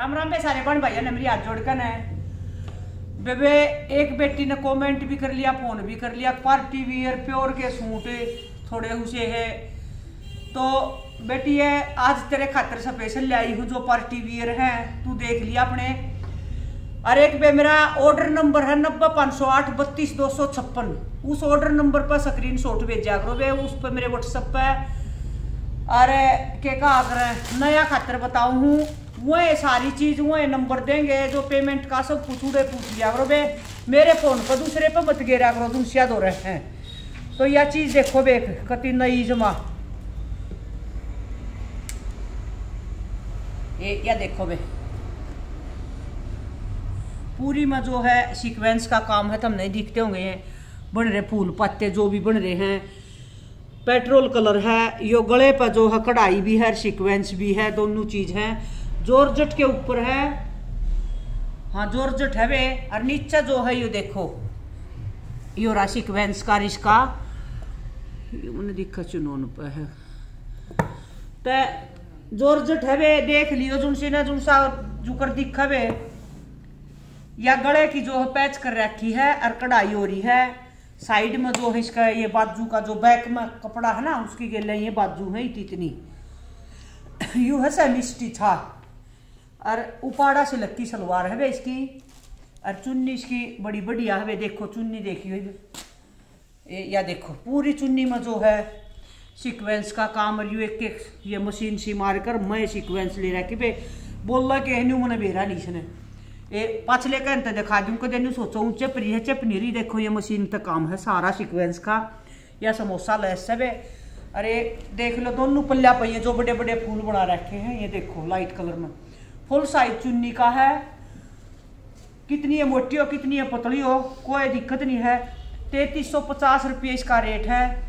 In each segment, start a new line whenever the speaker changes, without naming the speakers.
राम राम बे सारे बन ने मेरी हाथ जोड़कर है। बेबे, एक बेटी ने कमेंट भी कर लिया फ़ोन भी कर लिया पार्टी वियर प्योर के सूट थोड़े उसे है। तो बेटी है, आज तेरे खातर स्पेशल ले आई हूँ जो पार्टी वियर है, तू देख लिया अपने। और एक बे, मेरा ऑर्डर नंबर है नब्बे पाँच सौ आठ बत्तीस दो सौ छप्पन। उस ऑर्डर नंबर पर स्क्रीन शॉट भेजा करो बे, उस पर मेरे व्हाट्सएप पे अरे, के कहा कर नया खातर बताऊ हूँ। वह सारी चीज़ वह नंबर देंगे, जो पेमेंट का सब कुछ उड़े पूछ लिया करो बे। मेरे फ़ोन पर दूसरे पे मत गिरा करो, तुम शायद हो रहे हैं। तो यह चीज़ देखो बे, कति नई जमा। ये या देखो बे। पूरी में जो है सीक्वेंस का काम है तो हम नहीं दिखते होंगे ये। बन रहे फूल पत्ते जो भी बन रहे हैं। पेट्रोल कलर है, यो गले पर जो है कढ़ाई भी है सीक्वेंस भी है, दोनों चीज़ हैं। जॉर्जट के ऊपर है। हाँ जॉर्जट है वे। और नीचे जो है, ये देखो। यो रहा सीक्वेंस का। रिश्का मैंने दिखा चुनौन पे है। तो जॉर्जट है वे, देख लियो जुन सी ना जुन सा जुकर दिखा वे। या गले की जो है पैच कर रखी है, और कढ़ाई हो रही है। साइड में जो है इसका ये बाजू का जो बैक में कपड़ा है ना, उसकी गेले ये बाजू है इतनी। यू है सेमी स्टिच था। और उपाड़ा से लक्की सलवार है वे इसकी, और चुन्नी इसकी बड़ी बढ़िया है वे, देखो, चुन्नी देखी हुई या देखो, पूरी चुन्नी में जो है सीक्वेंस का काम और एक एक ये मशीन सी मार कर मैं सीक्वेंस ले रहा कि बोल रहा कि न्यू मैंने बेरा नहीं इसने। ये पाछले घंटे दिखा दूँ कदे सोचो, ऊँचे परी है चपनीरी देखो, ये मशीन तक काम है सारा सीक्वेंस का। या समोसा लेस है अरे देख लो, दोनों पल्ला पहिए जो बड़े बड़े फूल बना रखे हैं, ये देखो लाइट कलर में। फुल साइज़ चुन्नी का है। कितनी है मोटी हो, कितनी है पतली हो, कोई दिक्कत नहीं है। तैतीस सौ पचास रुपये इसका रेट है।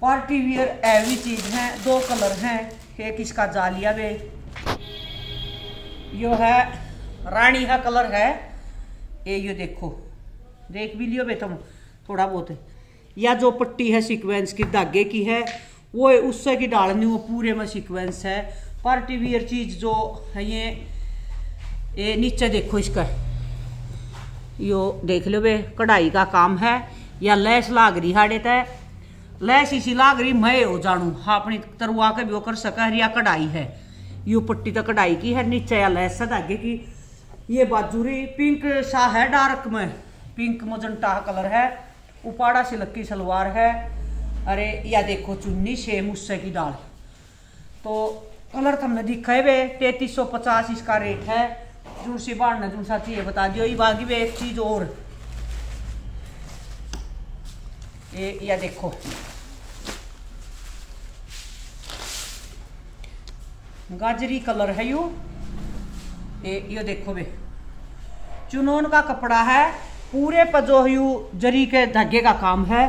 पार्टी वियर एवी चीज़ है, दो कलर हैं, एक इसका जालिया वे। यो है, रानी का कलर है। ये यो देखो, देख भी लियो बे तुम, थोड़ा बहुत। या जो पट्टी है सीक्वेंस की धागे की है, वो उससे की डालनी, वो पूरे में सीक्वेंस है। पार्टी वियर चीज़ जो है ये ये नीचे देखो इसका। यो देख लो बे, कढ़ाई का काम है, या लैस लाग रही हाड़े तय लैस इसी लाग रही, मैं हो जानू हाँ अपनी तरुआ के भी कर सका या कढ़ाई है। यू पट्टी तो कढ़ाई की है, नीचे या लैस धागे की। ये बाजूरी पिंक सा है डार्क में। पिंक मजंटा कलर है, उपाड़ा सिलक की सलवार है। अरे, या देखो चुन्नी, सेम उससे की डाल। तो कलर तो हमने दिखा है वे तैतीस सौ पचास इसका रेट है। जून सी बाढ़ जून सा चाहिए बता दियो, ये बाकी भी एक चीज़ और। ये, या देखो। गाजरी कलर है यू। ये ये देखो बे। चुनौन का कपड़ा है, पूरे पर जो यू जरी के धागे का काम है।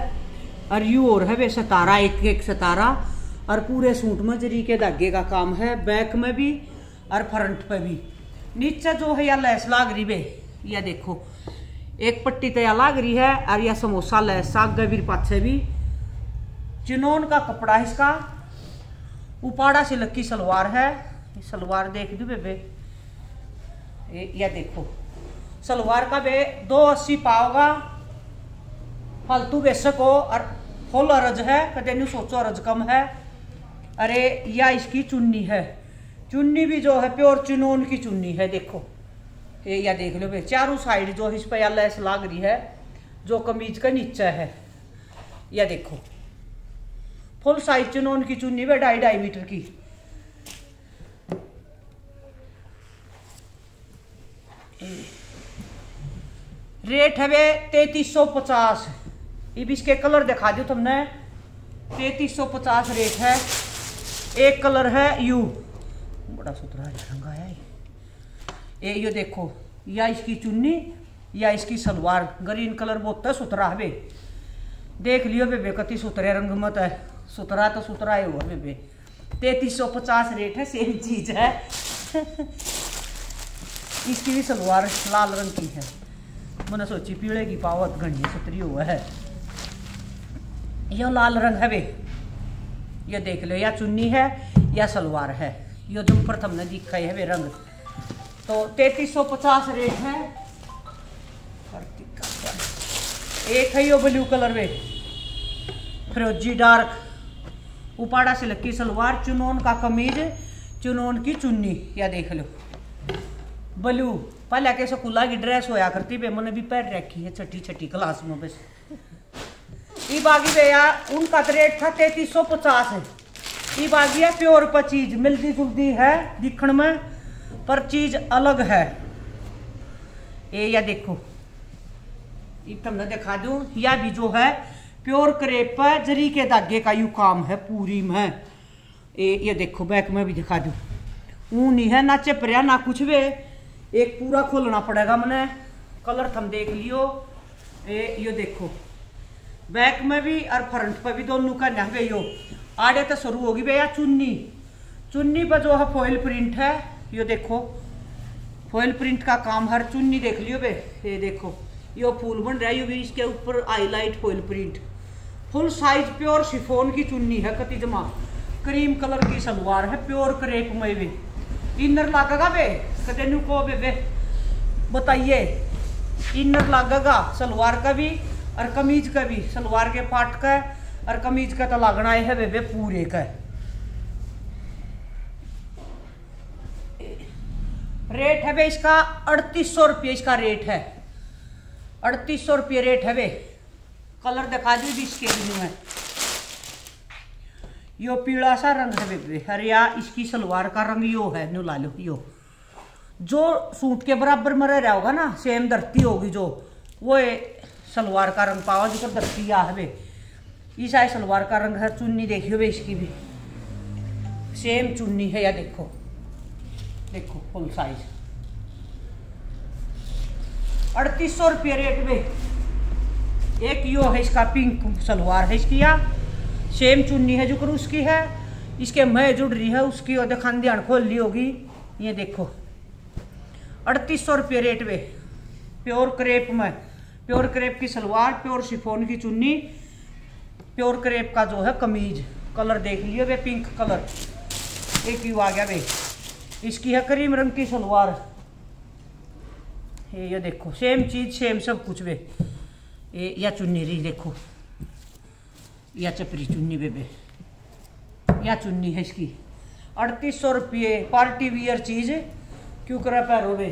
और यू और है वे सतारा एक एक सतारा। और पूरे सूट में जरी के धागे का काम है, बैक में भी और फ्रंट पे भी। नीचे जो है या लैस लाग रही बे यह देखो, एक पट्टी तो या लाग रही है और यह समोसा लैस साग भी पाछे भी। चिनोन का कपड़ा है इसका, उपाड़ा से लक्की सलवार है। सलवार देख दू बेबे यह देखो, सलवार का बे दो अस्सी पाओगा फालतू बेशक हो और फुल अरज है, कदे नहीं सोचो अरज कम है। अरे, या इसकी चुन्नी है। चुन्नी भी जो है, प्योर चुनून की चुन्नी है, देखो। ये, या देख लो भाई, चारों साइड जो इस पर लैस लाग रही है, जो कमीज का नीचे है। या देखो, फुल साइज़ चुनून की चुन्नी भाई, ढाई ढाई मीटर की। रेट है वे तैतीस सौ पचास। ये भी इसके कलर दिखा दो तुमने। तैतीस सौ पचास रेट है। एक कलर है यू। बड़ा सुथरा रंगा है ये। यो देखो, या इसकी चुन्नी, या इसकी सलवार। ग्रीन कलर बहुत है, सुथरा है देख लियो बेबे, कति सुथरे रंग मत है। सुथरा तो सुथरा ही हुआ बेबे। तैतीस सौ पचास रेट है सेम चीज़ है। इसकी भी सलवार लाल रंग की है। मैंने सोची पीड़े की पावत घनी सुतरी हुआ है। यह लाल रंग है वे ये देख लो, या चुन्नी है, या सलवार है। यो जो ऊपर हमने दिखा है वे रंग। तो तैतीस सौ पचास रेट है। एक है यो ब्लू कलर में। फिरोजी डार्क उपाड़ा से लक्की सलवार, चुनौन का कमीज, चुनौन की चुन्नी, या देख लो। ब्लू पहले कैसे कुला की ड्रेस होया करती बे मैंने भी पहन रखी है छठी छठी क्लास में बस। ये बागी भैया उनका तो रेट था तैतीस सौ पचास है। ये बागी है, प्योर पर चीज़ मिलती जुलती है दिखण में, पर चीज़ अलग है। ये या देखो। ये तुमने दिखा दू, या भी जो है, प्योर करेप पर जरी के धागे का यू काम है पूरी में। ये ये देखो, बैक में भी दिखा दू। ऊन नहीं है, ना चिपरिया ना कुछ भी। एक पूरा खोलना पड़ेगा मैंने। कलर थम देख लियो। ये, यो देखो। बैक में भी और फ्रंट पर भी दोनों का ना यो आड़े तो शुरू होगी भैया चुन्नी। चुन्नी पर जो है फॉइल प्रिंट है यो देखो। फॉइल प्रिंट का काम हर चुन्नी देख लियो बे। ये देखो यो फूल बन रहा है यो भी इसके ऊपर highlight foil print full size pure chiffon की चुन्नी है कति जमा। क्रीम कलर की सलवार है प्योर करेप में भी। इनर लागेगा बे? कदे को बे, बे? बताइए। इनर लागेगा सलवार का भी? और कमीज का भी सलवार के पाट का है और कमीज का तो लागना है बे, बे पूरे का रेट है बे इसका अड़तीस सौ रुपये इसका रेट है। अड़तीस सौ रुपये रेट है वे कलर दिखा दी भी इसके भी है यो पीला सा रंग है बेबे अरे या इसकी सलवार का रंग यो है नो ला लो यो। जो सूट के बराबर में रह होगा ना सेम धरती होगी जो वो सलवार का रंग पावा जो धरती आ है आई सलवार का रंग है, चुन्नी देखियो बे इसकी भी। सेम चुन्नी है, या देखो। देखो फुल साइज़ अड़तीस सौ रुपये रेट में एक यो है इसका पिंक सलवार है इसकी, या सेम चुन्नी है जो कर उसकी है। इसके मैं जुड़ रही है उसकी, और दिखान ध्यान खोल ली होगी। ये देखो। अड़तीस सौ रुपये रेट में प्योर क्रेप में प्योर क्रेप की सलवार, प्योर शिफोन की चुन्नी, प्योर क्रेप का जो है कमीज। कलर देख लियो वे, पिंक कलर। एक यू आ गया भाई इसकी है करीम रंग की सलवार। ये ये देखो सेम चीज़ सेम सब कुछ वे। ये, या चुन्नी रही देखो। या चपरी चुन्नी बेबे या चुन्नी है इसकी। अड़तीस सौ रुपये, पार्टी वियर चीज़। क्यों करा पैरो वे?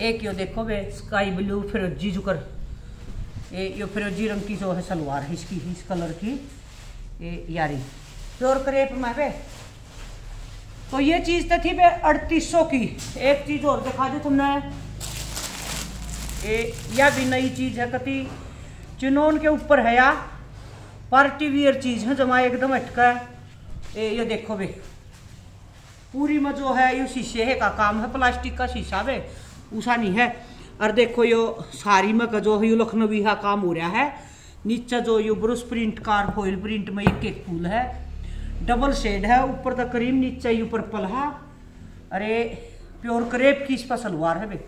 एक यो देखो वे स्काई ब्लू फिरोजी जुकर ये यो फिरोजी रंग की जो है सलवार है इसकी, इस कलर की, ये यारी। प्योर करेप में बे तो ये चीज़ तो थी बे अड़तीस सौ की। एक चीज़ और दिखा दो तुमने। ये, यह भी नई चीज़ है कति। चिनोन के ऊपर है या। पार्टी वियर चीज़ है, जमा एकदम अटका। ये ये देखो बे पूरी में जो है ये शीशे का काम है, प्लास्टिक का शीशा बे ऊषा नहीं है। और देखो यो सारी में का जो यो लखनवी का काम हो रहा है। नीचे जो यो ब्रुश प्रिंट कार फॉइल प्रिंट में एक एक फूल है। डबल शेड है ऊपर तक क्रीम नीचे यू पर्पल है। अरे प्योर करेप की इस पर सलवार है बे।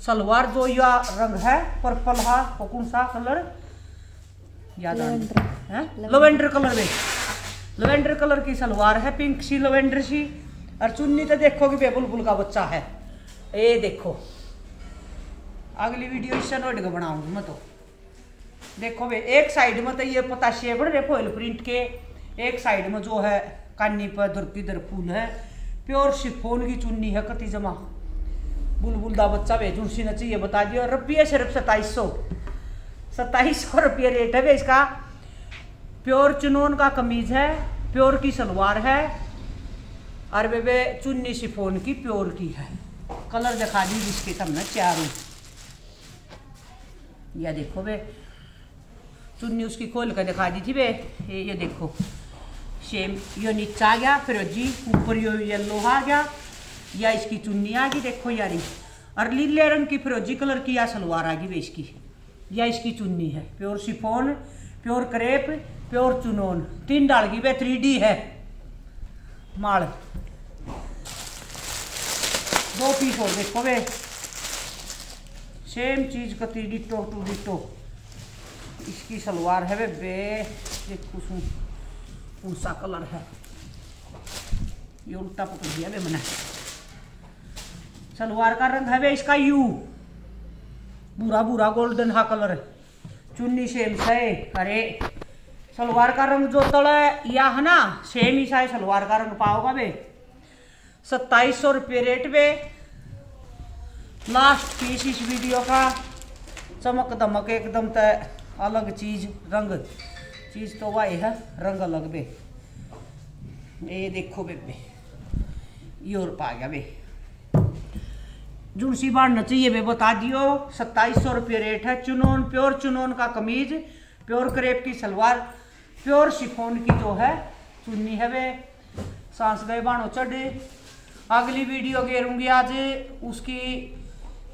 सलवार जो या रंग है पर्पल है वो कौन सा कलर। याद है? लवेंडर। कलर में लवेंडर कलर की सलवार है पिंक सी लवेंडर सी। और चुन्नी तो देखोगे बे बुलबुल का बच्चा है। ये देखो। अगली वीडियो नोट का बनाऊँगी मैं तो। देखो बे, एक साइड में तो ये पताशे बन रहे फॉइल प्रिंट के। एक साइड में जो है कानी पर दर की दर फूल है। प्योर शिफोन की चुन्नी है, कति जमा। बुलबुल दा बच्चा भेजू सी न चाहिए बता दियो। रुपये सिर्फ़ सत्ताईस सौ। सत्ताईस सौ रुपये रेट है इसका। प्योर चुनौन का कमीज है प्योर की सलवार है। और बेबे चुन्नी शिफोन की प्योर की है। कलर दिखा दी जिसके तमने चारों या देखो बे। चुन्नी उसकी खोल कर दिखा दी थी बे। ये ये देखो। सेम यो नीचा आ गया, फिर जी, ऊपर यो येलो आ गया। या इसकी चुन्नी आ गई, देखो यारी। और लीले रंग की फिरोजी कलर की, या सलवार आ गई वे इसकी। या इसकी चुन्नी है। Pure chiffon pure crepe, pure चुनोन। तीन डाल की वे थ्री डी है। माल। दो पीस और देखो वे। सेम चीज़ कती डिटो टू डिटो इसकी सलवार है वे, बे, देखो सा कलर है। ये उल्टा पकड़ दिया बे मैंने। सलवार का रंग है वे इसका यू। बुरा बुरा गोल्डन हा कलर। चुन्नी सेम है अरे। सलवार का रंग जो तले या है ना, सेम ही सा सलवार का रंग पाओगा बे सत्ताईस सौ रुपये रेट पे। लास्ट पीस इस वीडियो का। चमक दमक एकदम तय। अलग चीज़, रंग। चीज़ तो वही है, रंग अलग बे। ये देखो बेबे। ये और पा गया बे। जुड़सी बांधना चाहिए बे, बता दियो। सत्ताईस सौ रुपये रेट है। चुनौन, प्योर चुनौन का कमीज। प्योर क्रेप की सलवार। प्योर शिफोन की जो है, चुन्नी है वे सांस गए बाणो चढ़। अगली वीडियो घेरूँगी आज। उसकी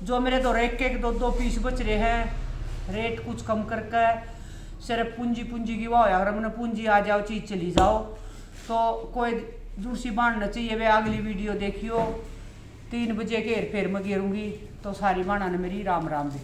जो मेरे तो एक एक दो दो पीस बच रहे हैं। रेट कुछ कम करके सिर्फ़ पूंजी पूंजी की वाह यार हमने पूंजी आ जाओ, चीज़ चली जाओ तो कोई दूसरी बांधना चाहिए वे। अगली वीडियो देखियो। तीन बजे घेर फिर मैं घेरूँगी। तो सारी बाणा ने मेरी राम राम दी।